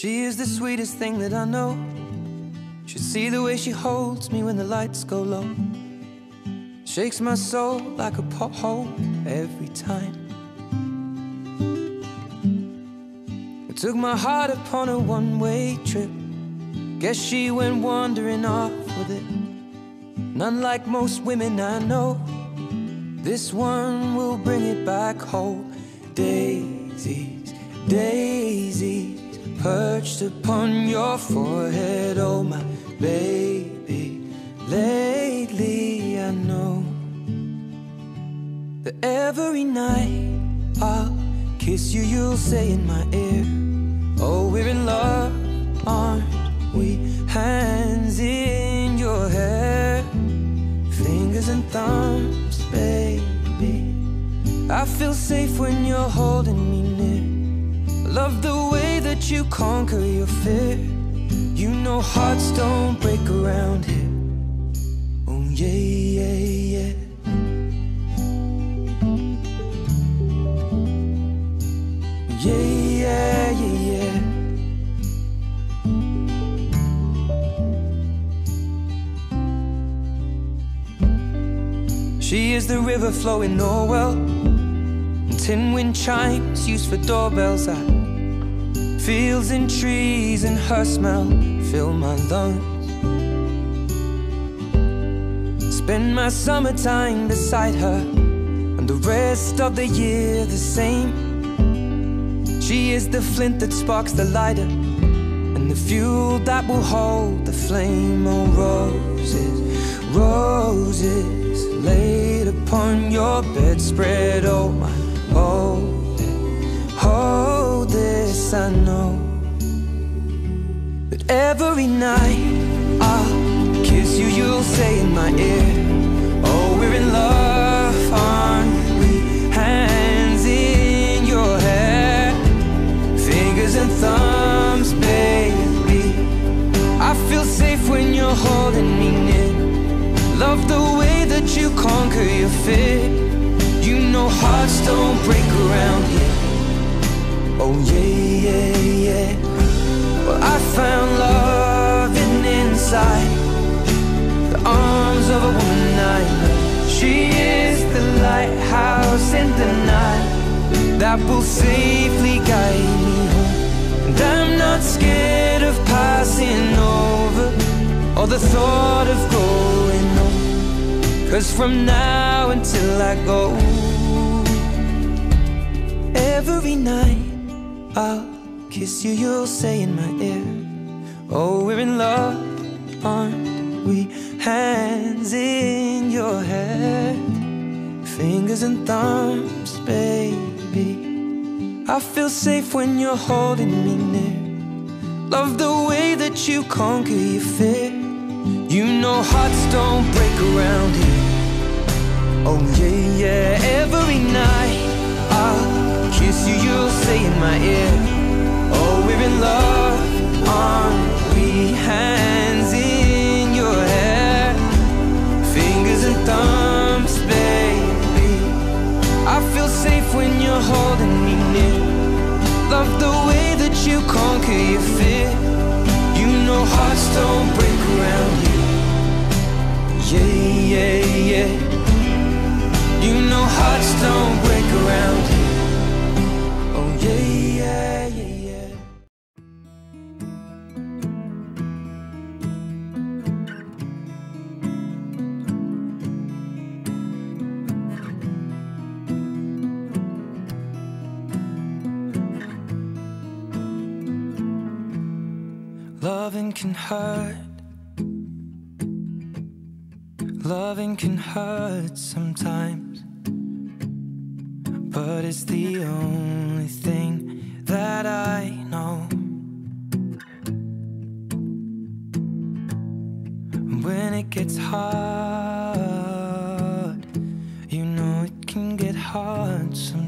She is the sweetest thing that I know. Should see the way she holds me when the lights go low. Shakes my soul like a pothole every time. It took my heart upon a one way trip. Guess she went wandering off with it. None like most women I know. This one will bring it back home. Daisies, daisies, perched upon your forehead. Oh, my baby. Lately, I know that every night I'll kiss you, you'll say in my ear, Oh, we're in love, aren't we? Hands in your hair, fingers and thumbs, baby. I feel safe when you're holding me near. Love the way that you conquer your fear. You know hearts don't break around here. Oh, yeah, yeah, yeah. Yeah, yeah, yeah, yeah. She is the river flowing oh, Norwell. And tin wind chimes used for doorbells. I fields and trees and her smell fill my lungs. Spend my summertime beside her, and the rest of the year the same. She is the flint that sparks the lighter, and the fuel that will hold the flame. Oh, roses, roses laid upon your bedspread. Oh, my, hold every night I'll kiss you, you'll say in my ear, Oh, we're in love, aren't we? Hands in your hair, fingers and thumbs, baby. I feel safe when you're holding me near. Love the way that you conquer your fear. You know hearts don't break around here. Oh, yeah, yeah, yeah. Inside the arms of a woman I love. She is the lighthouse in the night that will safely guide me home. And I'm not scared of passing over or the thought of going home. Cause from now until I go, every night I'll kiss you, you'll say in my ear, Oh, we're in love, aren't we? Hands in your hair, fingers and thumbs, baby. I feel safe when you're holding me near. Love the way that you conquer your fear. You know hearts don't break around here. Oh yeah, yeah. Every night I'll kiss you, you'll say in my ear. Oh, we're in love, you conquer your fear. You know hearts don't break around here. Yeah, yeah, yeah. You know hearts don't Loving can hurt. Loving can hurt sometimes. But it's the only thing that I know. When it gets hard, you know it can get hard sometimes.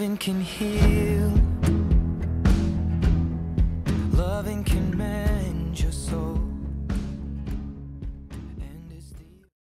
Loving can heal